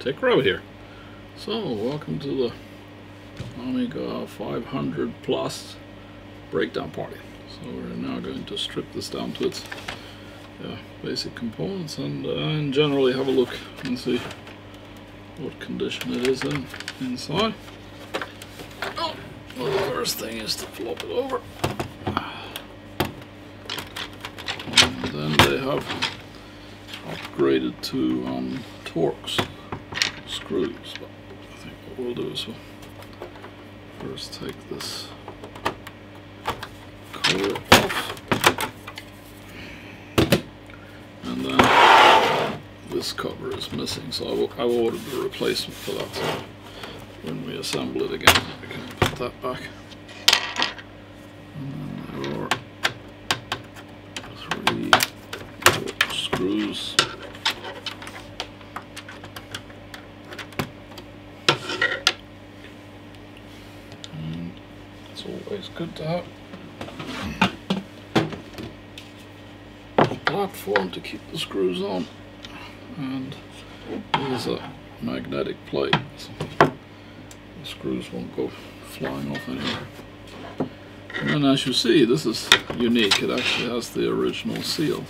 Tech Row here. So, welcome to the Amiga 500 Plus breakdown party. So we're now going to strip this down to its yeah, basic components and, uh, and generally have a look and see what condition it is in inside. Oh, well, the first thing is to flop it over. And then they have upgraded to um, Torx screws. But I think what we'll do is we'll first take this cover off. And then this cover is missing, so I, I ordered a replacement for that. So when we assemble it again, we can put that back. And then there are three Torx screws. And it's always good to have a platform to keep the screws on. And there's a magnetic plate, so the screws won't go flying off anywhere. And as you see, this is unique. It actually has the original seal.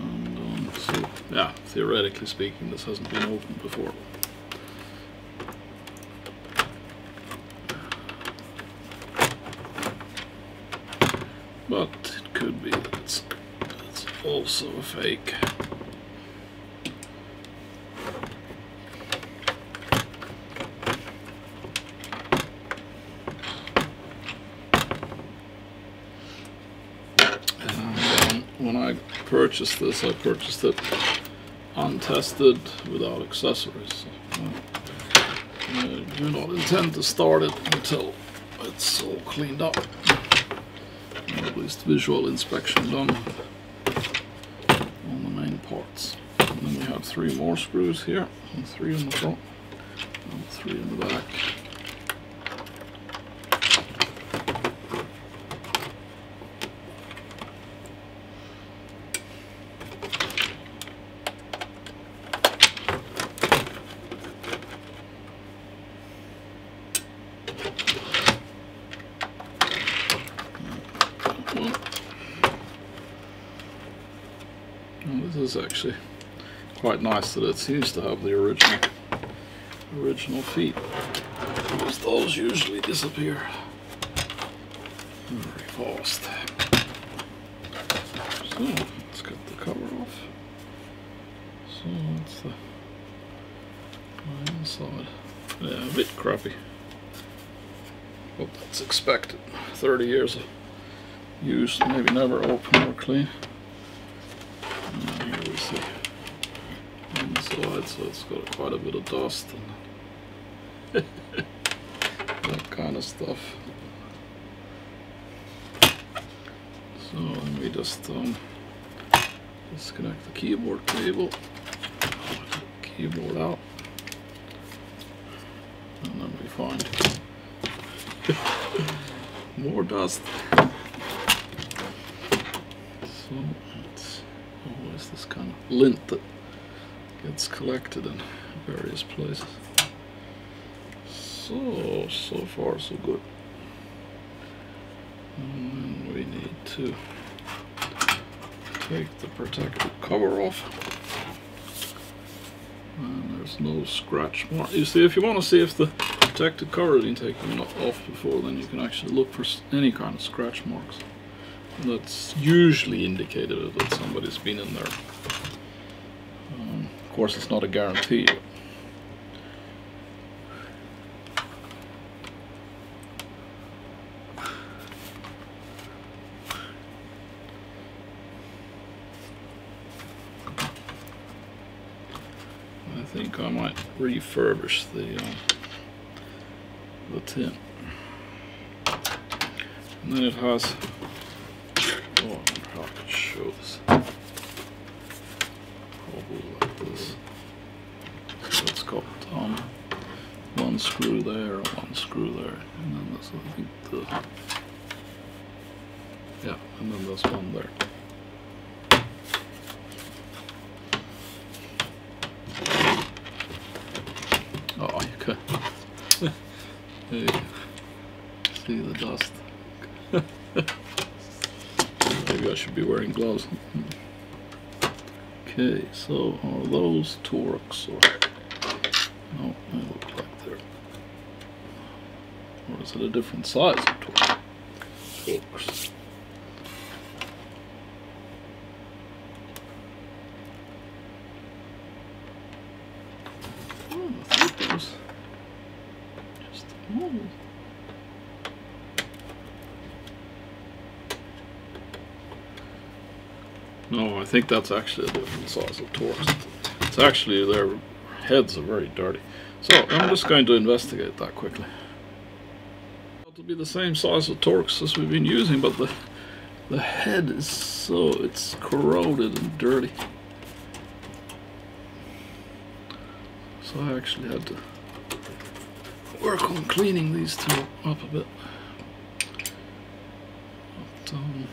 And, um, so, yeah, theoretically speaking, this hasn't been opened before. But it could be that it's, it's also a fake. When I purchased this, I purchased it untested without accessories. So, uh, I do not intend to start it until it's all cleaned up at least visual inspection done on the main parts. And then we have three more screws here, and three in the front, and three in the back. Well, this is actually quite nice that it seems to have the original original feet. Because those usually disappear very fast. So let's get the cover off. So that's the inside. Yeah, a bit crappy. But that's expected. 30 years of use, maybe never open or clean. And here we see inside, so it's got quite a bit of dust and that kind of stuff. So let me just um, disconnect the keyboard cable, keyboard out, and then we find more dust. So it's always this kind of lint that gets collected in various places. So, so far so good. And we need to take the protective cover off. And there's no scratch mark. You see, if you want to see if the protective cover has been taken off before, then you can actually look for any kind of scratch marks. That's usually indicative that somebody's been in there. Of course, it's not a guarantee. I think I might refurbish the uh, the tin. And then it has Oh, I show this. one screw there, one screw there, and then this, I think, the, yeah, and then this one there. Oh, you could. See the dust. Maybe I should be wearing gloves. Hmm. Okay, so are those Torx or Oh, I thought there was just oh. No, I think that's actually a different size of Torx. It's actually their heads are very dirty. So I'm just going to investigate that quickly. Be the same size of Torx as we've been using, but the the head is so it's corroded and dirty. So I actually had to work on cleaning these two up a bit. But, um,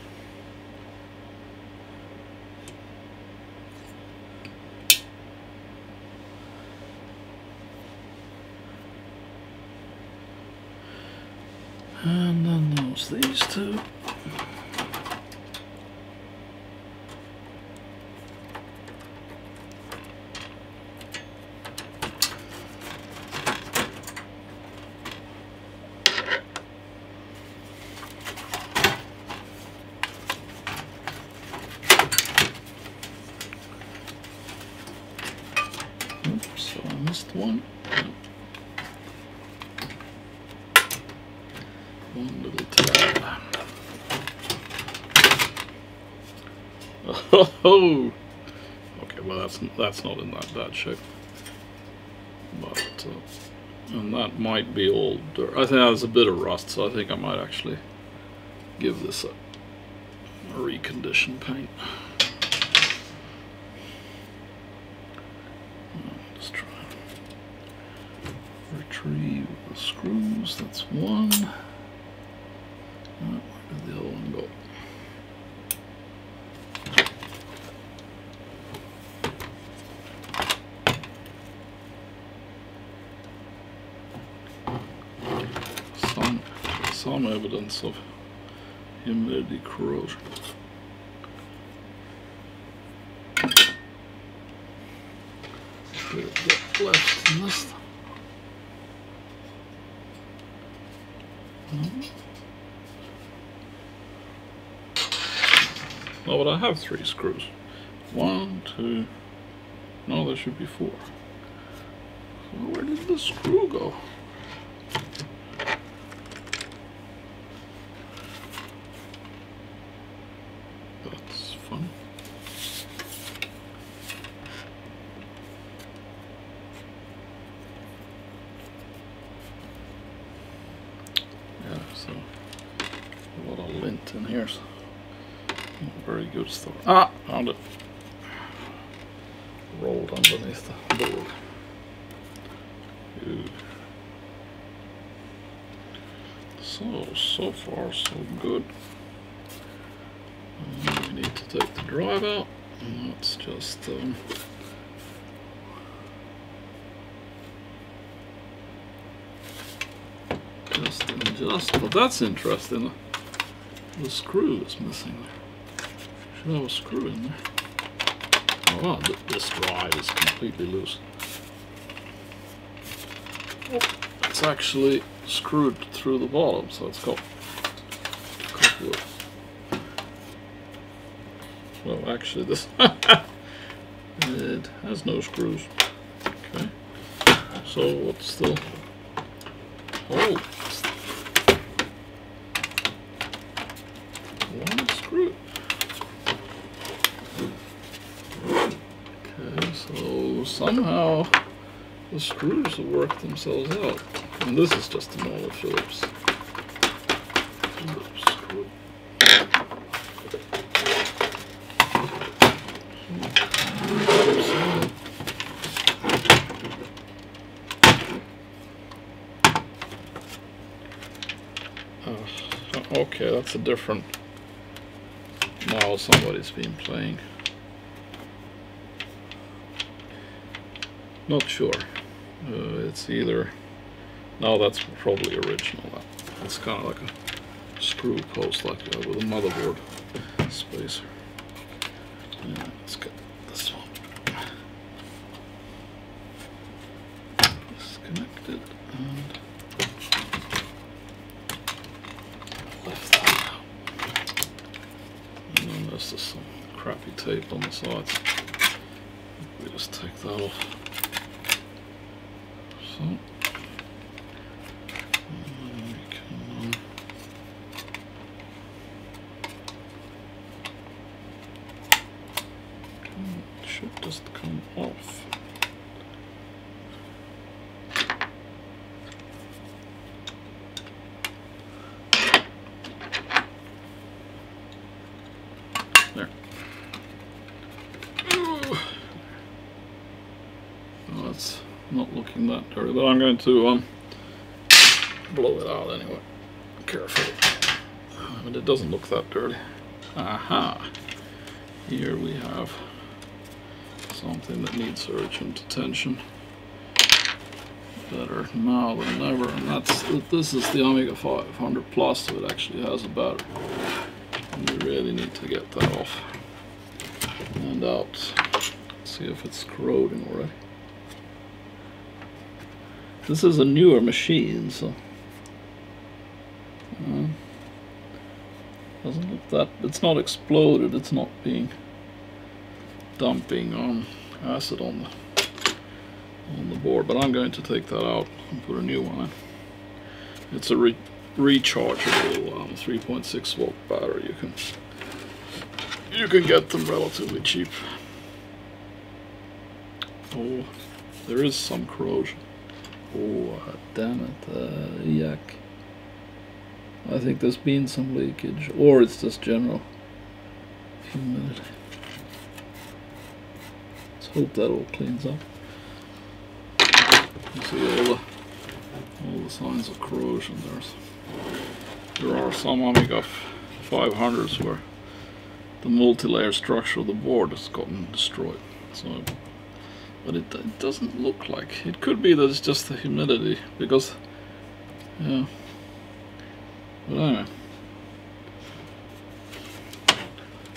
And then there's these two. Oops, so I missed one. One little tab. Oh, okay. Well, that's that's not in that bad shape. But uh, and that might be old. dirt. I think that's a bit of rust, so I think I might actually give this a, a recondition paint. Let's try retrieve the screws. That's one. Uh, Where did the other one go? Some, some evidence of humidity corrosion. Bit of left in this. No. Oh, but I have three screws. One, two. No, there should be four. So where did the screw go? That's funny. Yeah, so a lot of lint in here. So very good stuff. Ah, found it. Rolled underneath the board. Ooh. So, so far so good. And we need to take the drive out. And just um, just just. But that's interesting. The screw is missing there. Should have a screw in there. Oh, this drive is completely loose. It's actually screwed through the bottom, so it's got. Well, actually, this it has no screws. Okay, so what's the oh? Screw. Okay, so somehow the screws worked themselves out. And this is just a normal Phillips. Phillips. Uh, okay, that's a different. Now somebody's been playing. Not sure. Uh, it's either. No, that's probably original. That- It's kind of like a screw post, like uh, with a motherboard spacer. Yeah, let's get this one disconnected and lift that out. And then there's just some crappy tape on the sides. We just take that off. So. and then we can, um, it should just come off. There. Well, it's not looking that dirty, but I'm going to um, blow it out anyway. Carefully. But it doesn't look that dirty. Aha! Here we have something that needs urgent attention. Better now than never, and that's this is the Amiga 500 Plus, so it actually has a battery. Really need to get that off and out. See if it's corroding already. This is a newer machine, so uh, doesn't look that. It's not exploded. It's not being dumping um, acid on the on the board. But I'm going to take that out and put a new one in. It's a re rechargeable um, 3.6 volt battery. You can you can get them relatively cheap. Oh, there is some corrosion. Oh, damn it, uh, yuck. I think there's been some leakage, or it's just general humidity. Let's hope that all cleans up. You see all the all the signs of corrosion. There's there are some Amiga 500s where the multi-layer structure of the board has gotten destroyed. So, but it, it doesn't look like it could be that it's just the humidity because, yeah. But anyway.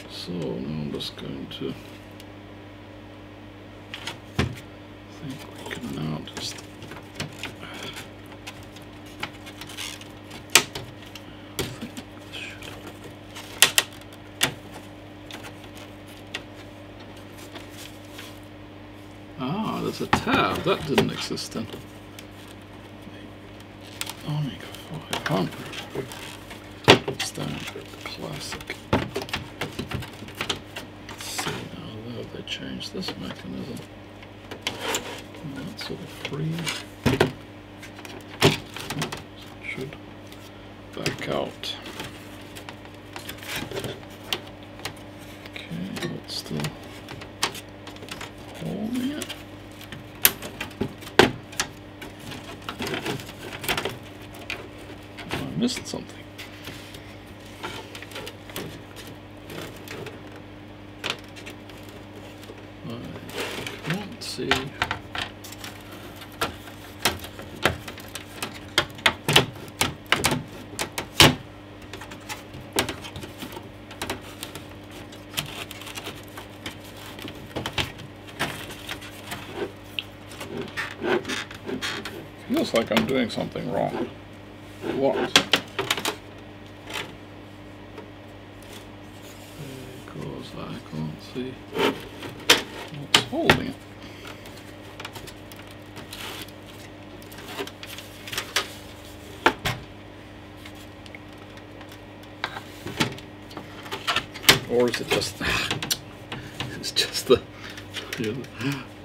So now I'm just going to I think we can now just I think this should Ah, there's a tab. That didn't exist then. Amiga 500. Standard classic. Let's see now though they changed this mechanism. And That's of free. Should back out. Okay, that's still holding it. I missed something. I can't see. Feels like I'm doing something wrong. What? Because I can't see what's holding it. Or is it just it's just the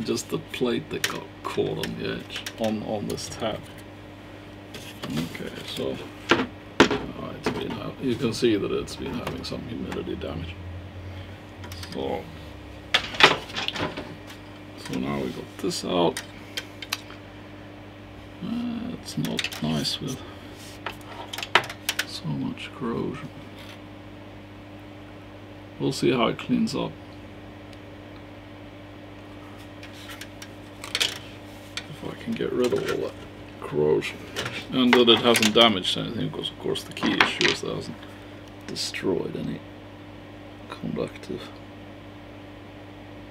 just the plate that got on the edge on on this tab. Okay, so uh, it's been. You can see that it's been having some humidity damage. So so now we got this out. Uh, it's not nice with so much corrosion. We'll see how it cleans up. If I can get rid of all that corrosion. And that it hasn't damaged anything, because of course the key issue is that it hasn't destroyed any conductive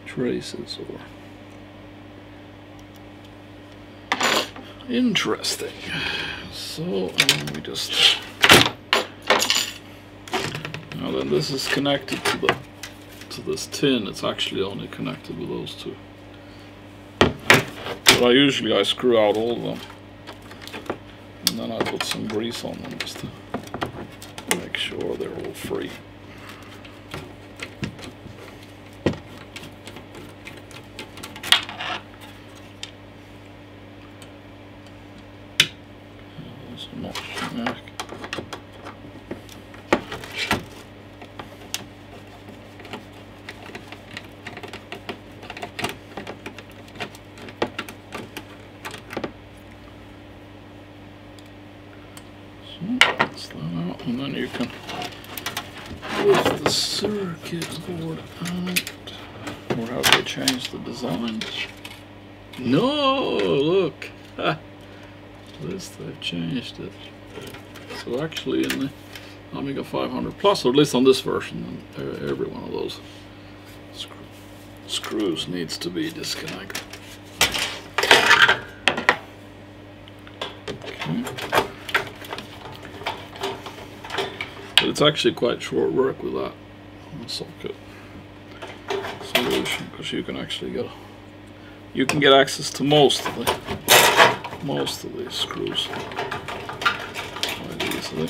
traces or interesting. So um, we just now then this is connected to the to this tin. It's actually only connected with those two but I usually I screw out all of them. And then I put some grease on them just to make sure they're all free There's a notch back. So that's that out, and then you can lift the circuit board out. Changed the design? No, look. Ha. least they've changed it. So actually in the Amiga 500 Plus, or at least on this version, every one of those screw- screws needs to be disconnected. Okay. But it's actually quite short work with that socket because you can actually get you can get access to most of the most of these screws quite easily.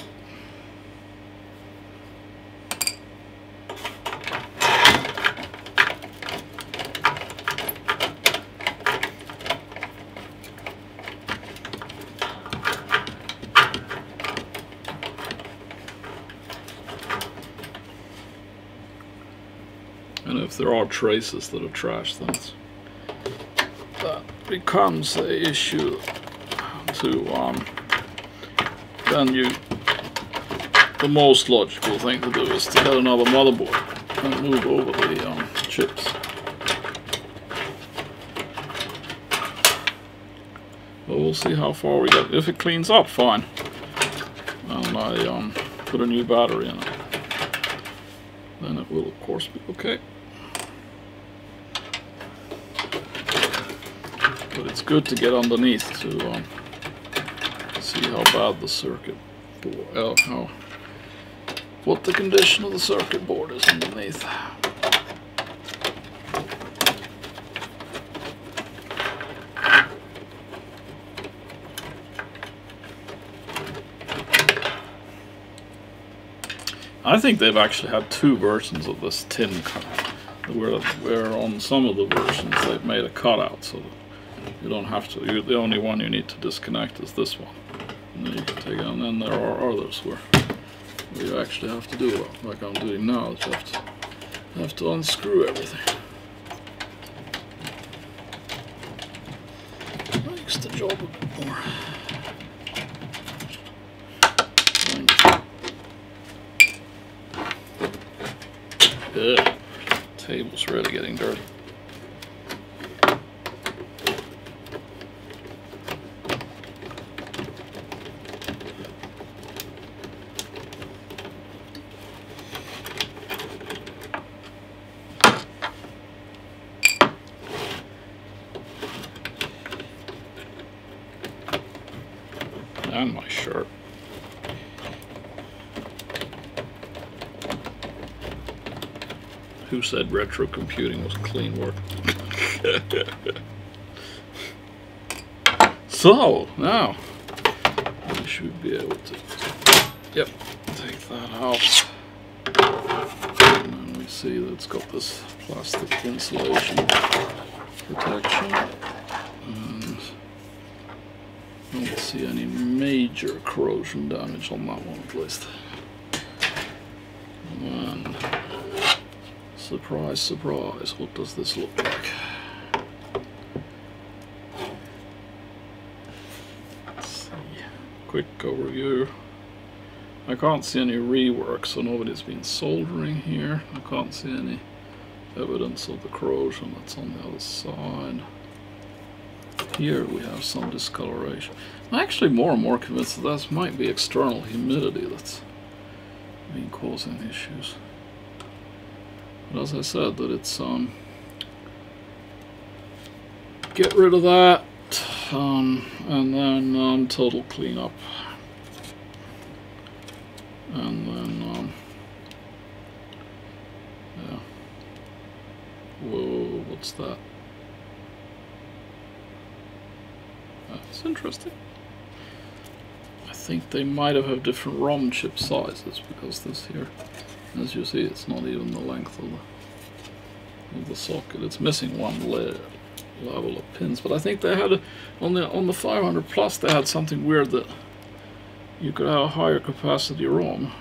And if there are traces that have trashed things. that becomes the issue to um, then you the most logical thing to do is to get another motherboard and move over the um, chips. But we'll see how far we get. If it cleans up, fine. And I um, put a new battery in it. Then it will of course be okay. But it's good to get underneath to um, see how bad the circuit board, uh, how, what the condition of the circuit board is underneath. I think they've actually had two versions of this tin cut. Where, where on some of the versions they've made a cutout so that you don't have to. You, the only one you need to disconnect is this one. And then you can take it, and then there are others where, you actually have to do it, like I'm doing now. You have to, have to unscrew everything. Makes the job a bit more. Ugh. Table's really getting dirty. And my shirt. Who said retro computing was clean work? so, now, we should be able to, yep, take that out. And then we see that it's got this plastic insulation protection. And I don't see any major corrosion damage on that one at least. And Surprise, surprise, what does this look like? Let's see. Quick overview. I can't see any rework, so nobody's been soldering here. I can't see any evidence of the corrosion that's on the other side. Here we have some discoloration. I'm actually more and more convinced that that might be external humidity that's been causing issues. But as I said, that it's um, get rid of that, um, and then um, total cleanup, and then um, yeah. Whoa, what's that? That's interesting. I think they might have had different ROM chip sizes because this here, as you see, it's not even the length of the of the socket. It's missing one le level of pins, but I think they had a, on the on the 500 plus they had something weird that you could have a higher capacity ROM.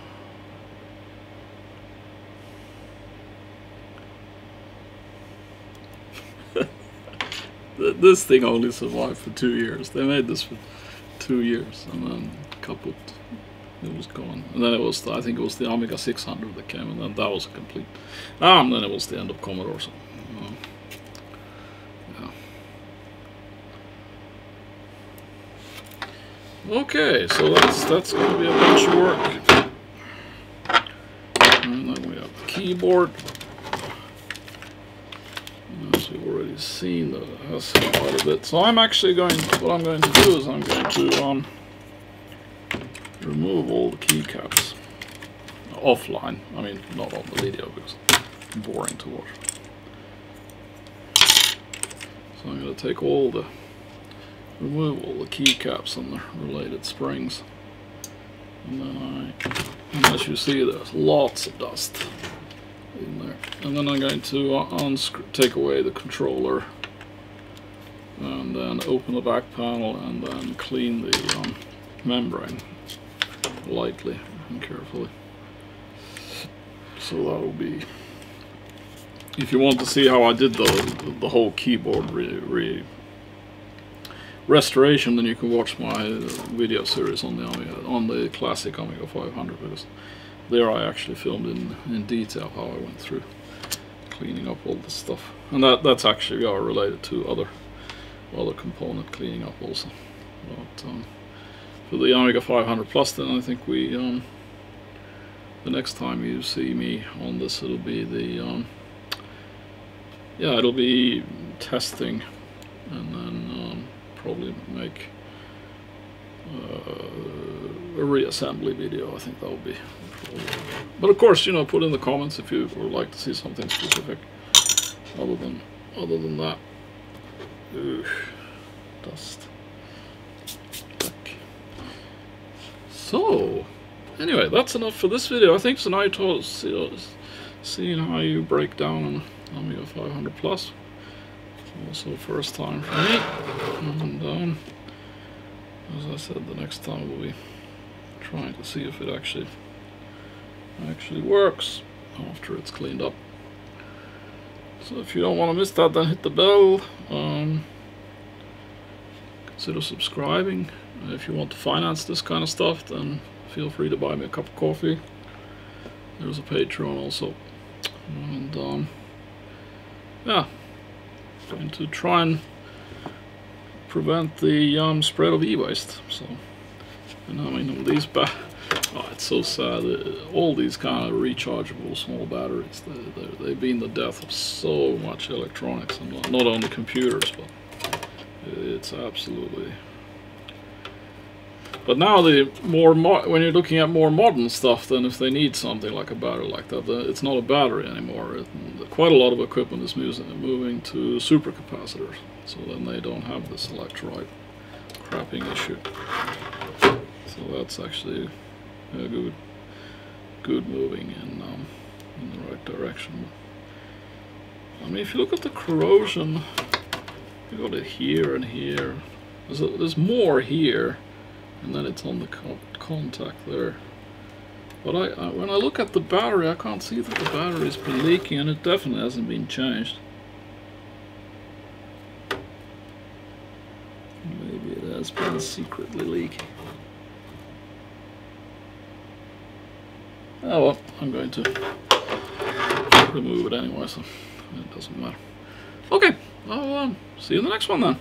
this thing only survived for two years. They made this for two years, and then coupled, it was gone. And then it was, the, I think it was the Amiga 600 that came, and then that was a complete. Ah, and then it was the end of Commodore. So, uh, yeah. Okay, so that's that's going to be a bunch of work. And then we have the keyboard As we've already seen that has quite a bit. So I'm actually going, what I'm going to do is I'm going to um, remove all the keycaps offline. I mean, not on the video because it's boring to watch. So I'm going to take all the, remove all the keycaps and the related springs. And then I, as you see, there's lots of dust in there. And then I'm going to uh, take away the controller and then open the back panel and then clean the um, membrane lightly and carefully. So that will be, if you want to see how I did the, the whole keyboard re, re restoration, then you can watch my video series on the Amiga, on the classic Amiga 500 because there I actually filmed in, in detail how I went through cleaning up all this stuff. And that that's actually are related to other other component cleaning up also. But um, for the Amiga 500 Plus then I think we um, the next time you see me on this it'll be the um, yeah it'll be testing and then um, probably make uh, a reassembly video I think that will be but of course, you know, put in the comments if you would like to see something specific. Other than, other than that, Ugh, dust. So, anyway, that's enough for this video. I think so now you told seeing how you break down an Amiga 500 Plus. Also first time for me. And um, as I said, the next time we'll be trying to see if it actually actually works after it's cleaned up. So if you don't want to miss that, then hit the bell. Um, consider subscribing. If you want to finance this kind of stuff, then feel free to buy me a cup of coffee. There's a Patreon also. And um, yeah, going to try and prevent the um, spread of e-waste. So, and I mean, these ba Oh, it's so sad. All these kind of rechargeable small batteries, they, have been the death of so much electronics, and not only computers, but it's absolutely... But now the more when you're looking at more modern stuff, then if they need something like a battery like that, it's not a battery anymore. It, quite a lot of equipment is moving to supercapacitors, so then they don't have this electrolyte crapping issue. So that's actually uh, good, good moving in um, in the right direction. I mean, if you look at the corrosion, you got it here and here. There's a, there's more here, and then it's on the co contact there. But I, I, when I look at the battery, I can't see that the battery's been leaking, and it definitely hasn't been changed. Maybe it has been secretly leaking. Oh well, I'm going to remove it anyway, so it doesn't matter. Okay, I'll um, see you in the next one then.